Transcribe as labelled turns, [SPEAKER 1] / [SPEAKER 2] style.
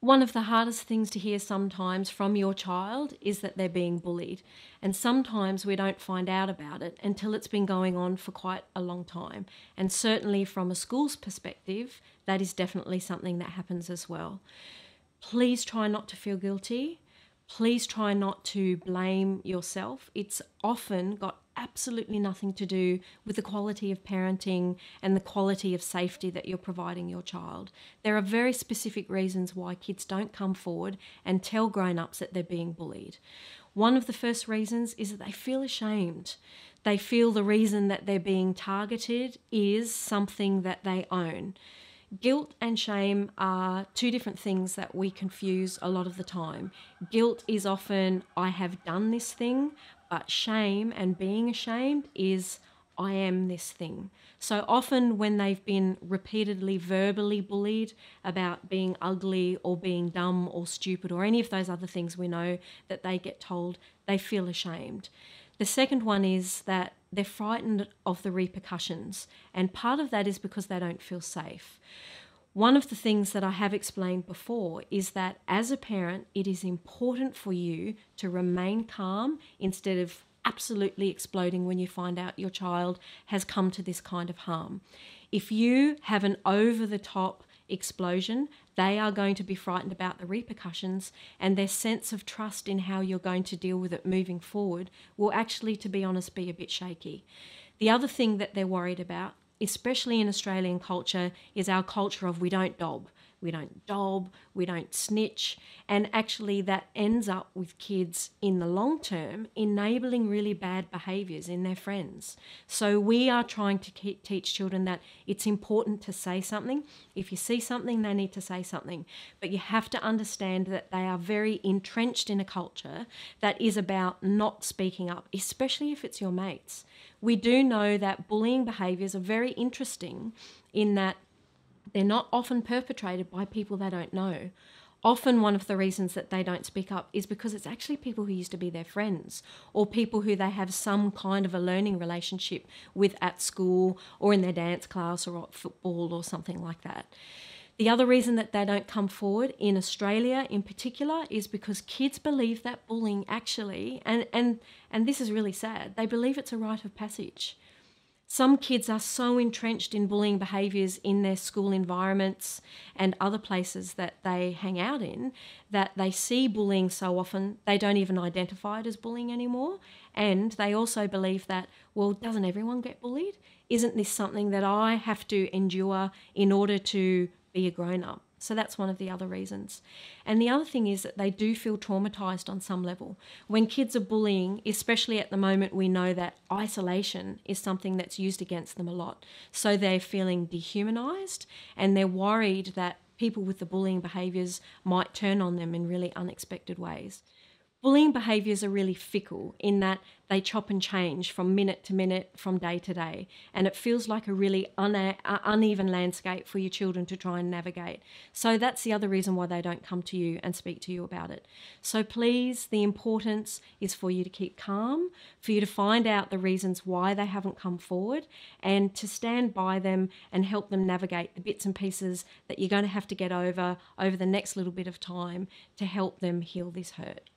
[SPEAKER 1] One of the hardest things to hear sometimes from your child is that they're being bullied. And sometimes we don't find out about it until it's been going on for quite a long time. And certainly from a school's perspective, that is definitely something that happens as well. Please try not to feel guilty. Please try not to blame yourself. It's often got absolutely nothing to do with the quality of parenting and the quality of safety that you're providing your child. There are very specific reasons why kids don't come forward and tell grown ups that they're being bullied. One of the first reasons is that they feel ashamed. They feel the reason that they're being targeted is something that they own. Guilt and shame are two different things that we confuse a lot of the time. Guilt is often, I have done this thing, but shame and being ashamed is I am this thing. So often, when they've been repeatedly verbally bullied about being ugly or being dumb or stupid or any of those other things we know that they get told, they feel ashamed. The second one is that they're frightened of the repercussions, and part of that is because they don't feel safe. One of the things that I have explained before is that as a parent, it is important for you to remain calm instead of absolutely exploding when you find out your child has come to this kind of harm. If you have an over the top explosion, they are going to be frightened about the repercussions, and their sense of trust in how you're going to deal with it moving forward will actually, to be honest, be a bit shaky. The other thing that they're worried about especially in Australian culture, is our culture of we don't dob. We don't dob, we don't snitch, and actually that ends up with kids in the long term enabling really bad behaviours in their friends. So we are trying to teach children that it's important to say something. If you see something, they need to say something. But you have to understand that they are very entrenched in a culture that is about not speaking up, especially if it's your mates. We do know that bullying behaviours are very interesting in that they're not often perpetrated by people they don't know. Often, one of the reasons that they don't speak up is because it's actually people who used to be their friends or people who they have some kind of a learning relationship with at school or in their dance class or at football or something like that. The other reason that they don't come forward in Australia in particular is because kids believe that bullying actually, and, and, and this is really sad, they believe it's a rite of passage. Some kids are so entrenched in bullying behaviours in their school environments and other places that they hang out in that they see bullying so often they don't even identify it as bullying anymore. And they also believe that, well, doesn't everyone get bullied? Isn't this something that I have to endure in order to be a grown up? So that's one of the other reasons. And the other thing is that they do feel traumatized on some level. When kids are bullying, especially at the moment, we know that isolation is something that's used against them a lot. So they're feeling dehumanized and they're worried that people with the bullying behaviors might turn on them in really unexpected ways. Bullying behaviours are really fickle in that they chop and change from minute to minute, from day to day, and it feels like a really una- uneven landscape for your children to try and navigate. So that's the other reason why they don't come to you and speak to you about it. So please, the importance is for you to keep calm, for you to find out the reasons why they haven't come forward, and to stand by them and help them navigate the bits and pieces that you're going to have to get over over the next little bit of time to help them heal this hurt.